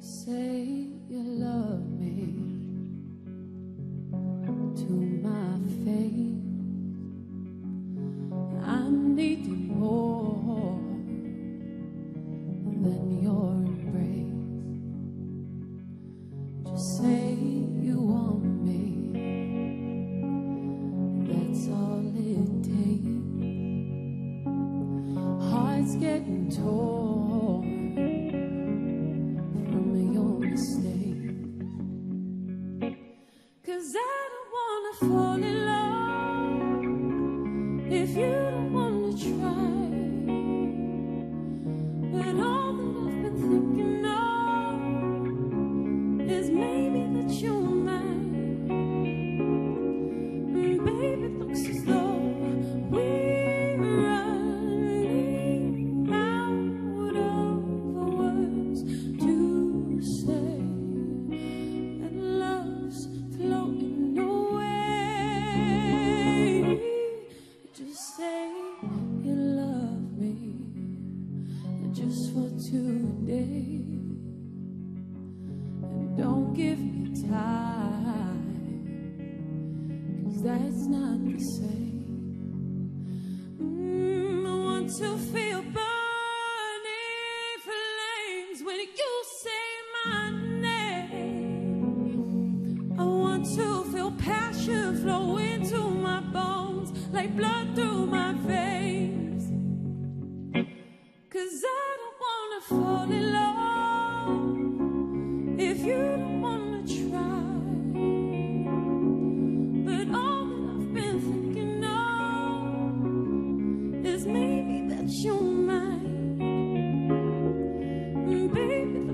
Say you love me to my face. I need you more than your embrace. Just say you want me. That's all it takes. Hearts getting torn. you. that's not the same. Mm, I want to feel burning flames when you say my name. I want to feel passion flow into my bones like blood through my veins. Cause I don't wanna fall in love.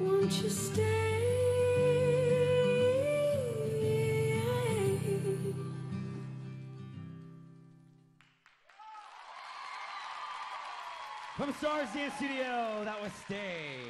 Won't you stay? From Stars Dance Studio, that was Stay.